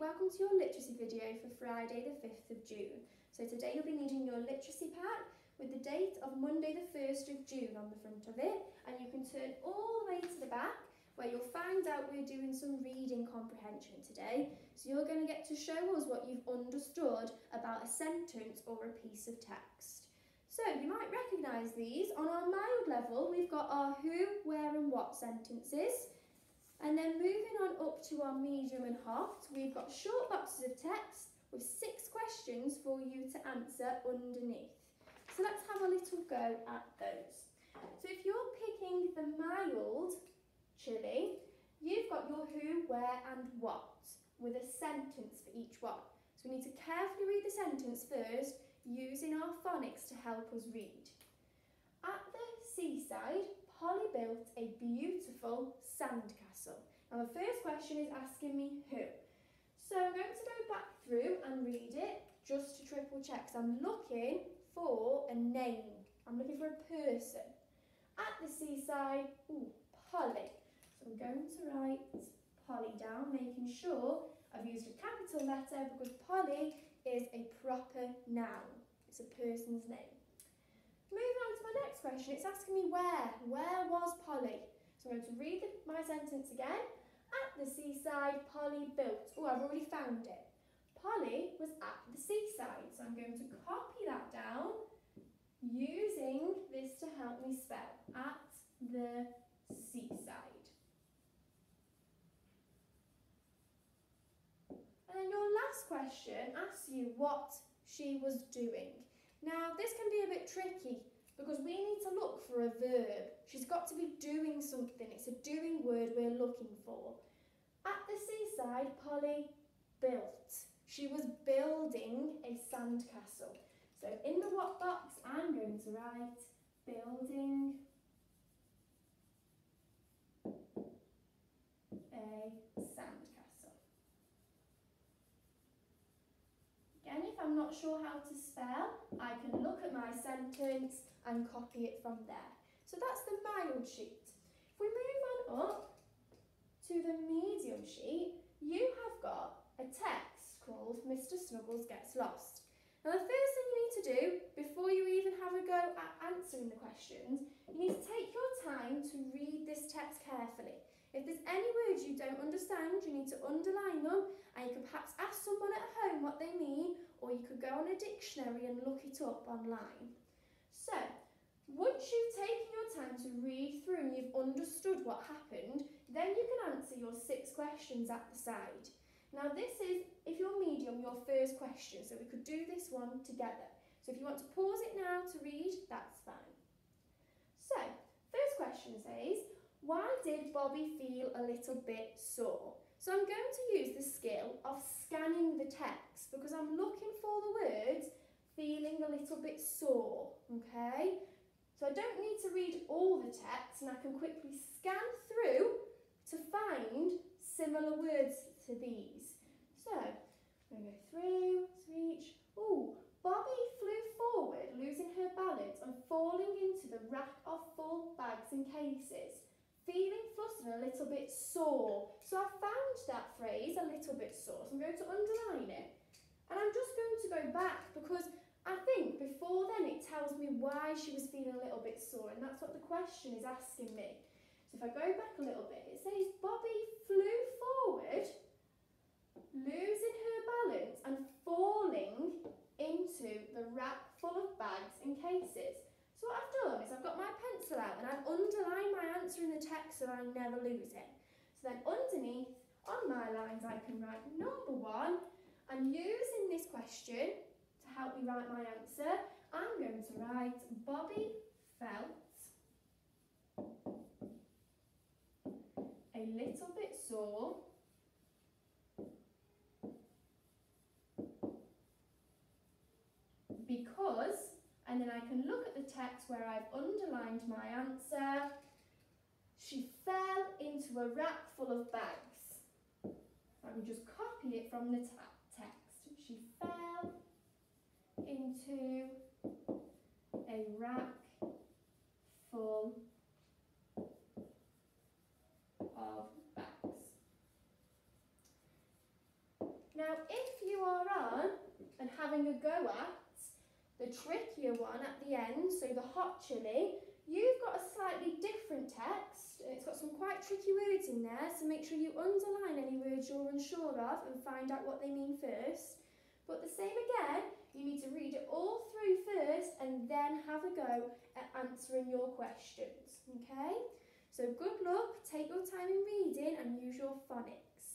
welcome to your literacy video for Friday the 5th of June. So today you'll be needing your literacy pack with the date of Monday the 1st of June on the front of it and you can turn all the way to the back where you'll find out we're doing some reading comprehension today. So you're going to get to show us what you've understood about a sentence or a piece of text. So you might recognise these. On our mild level, we've got our who, where and what sentences. And then moving up to our medium and hot, we've got short boxes of text with six questions for you to answer underneath. So let's have a little go at those. So if you're picking the mild chili, you've got your who, where and what with a sentence for each one. So we need to carefully read the sentence first using our phonics to help us read. At the seaside, Polly built a beautiful sandcastle. Now the first question is asking me who. So I'm going to go back through and read it just to triple check. So I'm looking for a name. I'm looking for a person. At the seaside, ooh, Polly. So I'm going to write Polly down, making sure I've used a capital letter because Polly is a proper noun. It's a person's name. Moving on to my next question, it's asking me where. Where was Polly? So I'm going to read my sentence again. At the seaside, Polly built. Oh, I've already found it. Polly was at the seaside. So I'm going to copy that down using this to help me spell. At the seaside. And then your last question asks you what she was doing. Now, this can be a bit tricky because we need to look for a verb. She's got to be doing something. It's a doing word we're looking for. At the seaside, Polly built. She was building a sandcastle. So in the what box, I'm going to write building a sandcastle. Again, if I'm not sure how to spell, I can look at my sentence and copy it from there. So that's the mild sheet. If we move on up to the medium sheet, you have got a text called Mr Snuggles Gets Lost. Now the first thing you need to do before you even have a go at answering the questions, you need to take your time to read this text carefully. If there's any words you don't understand, you need to underline them and you can perhaps ask someone at home what they mean or you could go on a dictionary and look it up online. So, once you've taken your time to read through and you've understood what happened, then you can answer your six questions at the side. Now this is, if you're medium, your first question, so we could do this one together. So if you want to pause it now to read, that's fine. So, first question says, why did Bobby feel a little bit sore? So I'm going to use the skill of scanning the text because I'm looking for the words feeling a little bit sore, okay? So I don't need to read all the text and I can quickly scan through to find similar words to these. So I'm going to go through, reach. Ooh, Bobby flew forward, losing her balance and falling into the rack of full bags and cases. Feeling flustered and a little bit sore. So I found that phrase, a little bit sore. So I'm going to underline it. And I'm just going to go back because I think before then it tells me why she was feeling a little bit sore and that's what the question is asking me. So if I go back a little bit, it says Bobby flew forward, losing her balance and falling into the rack full of bags and cases. So what I've done is I've got my pencil out and I've underlined my answer in the text so I never lose it. So then underneath, on my lines, I can write number one and using this question to help me write my answer, I'm going to write Bobby felt a little bit sore because and then I can look at the text where I've underlined my answer. She fell into a rack full of bags. I can just copy it from the text. Into a rack full of bags. Now if you are on and having a go at the trickier one at the end, so the hot chili, you've got a slightly different text. It's got some quite tricky words in there, so make sure you underline any words you're unsure of and find out what they mean first. But the same again, you need to read it all through first and then have a go at answering your questions, okay? So good luck, take your time in reading and use your phonics.